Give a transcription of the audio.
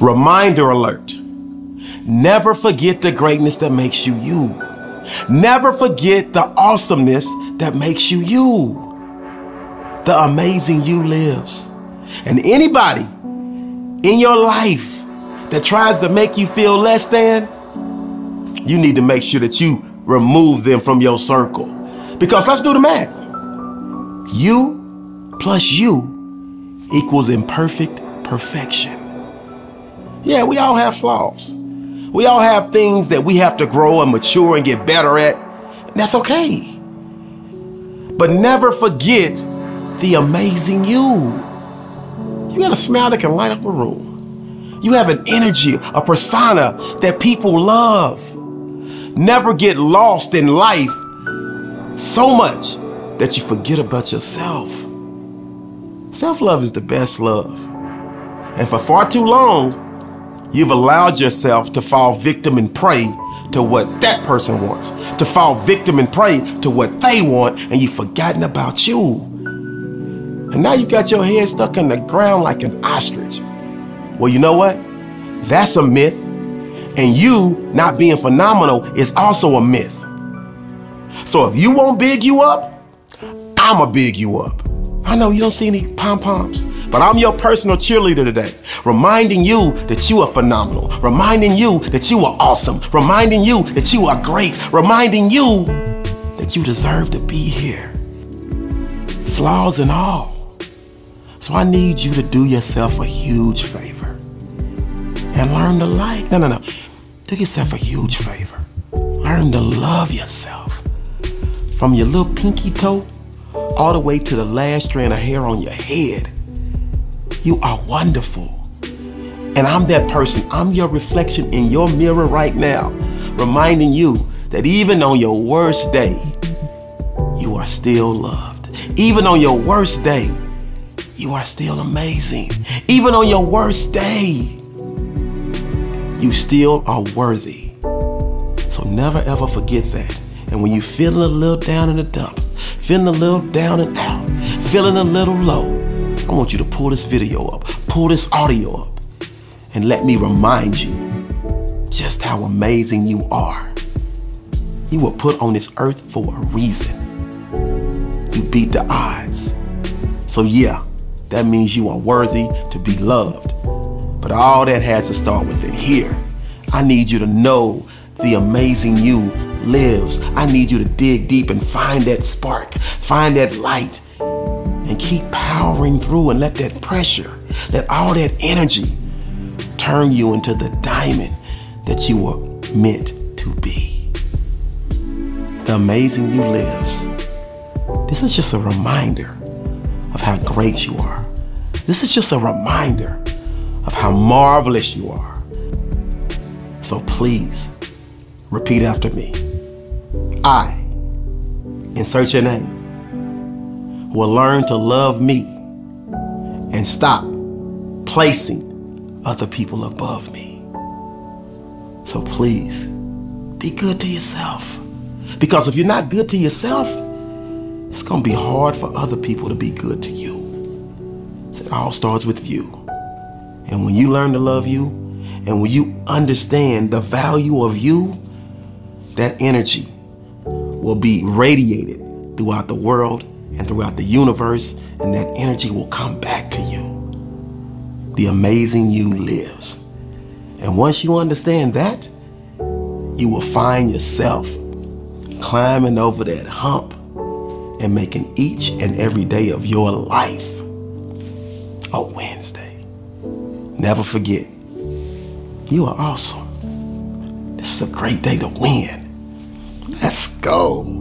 Reminder alert. Never forget the greatness that makes you you. Never forget the awesomeness that makes you you. The amazing you lives. And anybody in your life that tries to make you feel less than, you need to make sure that you remove them from your circle. Because let's do the math. You plus you equals imperfect perfection. Yeah, we all have flaws. We all have things that we have to grow and mature and get better at. That's okay. But never forget the amazing you. You got a smile that can light up a room. You have an energy, a persona that people love. Never get lost in life so much that you forget about yourself. Self love is the best love. And for far too long, You've allowed yourself to fall victim and prey to what that person wants, to fall victim and prey to what they want, and you've forgotten about you. And now you got your head stuck in the ground like an ostrich. Well, you know what? That's a myth. And you not being phenomenal is also a myth. So if you won't big you up, I'ma big you up. I know you don't see any pom poms. But I'm your personal cheerleader today, reminding you that you are phenomenal, reminding you that you are awesome, reminding you that you are great, reminding you that you deserve to be here. Flaws and all. So I need you to do yourself a huge favor and learn to like. No, no, no. Do yourself a huge favor. Learn to love yourself. From your little pinky toe all the way to the last strand of hair on your head. You are wonderful. And I'm that person. I'm your reflection in your mirror right now, reminding you that even on your worst day, you are still loved. Even on your worst day, you are still amazing. Even on your worst day, you still are worthy. So never ever forget that. And when you feeling a little down in the dump, feeling a little down and out, feeling a little low, I want you to pull this video up, pull this audio up, and let me remind you just how amazing you are. You were put on this earth for a reason. You beat the odds. So, yeah, that means you are worthy to be loved. But all that has to start within here. I need you to know the amazing you lives. I need you to dig deep and find that spark, find that light, and keep powering through and let that pressure, let all that energy turn you into the diamond that you were meant to be. The amazing you lives. This is just a reminder of how great you are. This is just a reminder of how marvelous you are. So please, repeat after me. I, insert your name, will learn to love me and stop placing other people above me. So please, be good to yourself. Because if you're not good to yourself, it's to be hard for other people to be good to you. So it all starts with you. And when you learn to love you, and when you understand the value of you, that energy will be radiated throughout the world and throughout the universe, and that energy will come back to you. The amazing you lives. And once you understand that, you will find yourself climbing over that hump and making each and every day of your life a WINSday. Never forget, you are awesome. This is a great day to win. Let's go.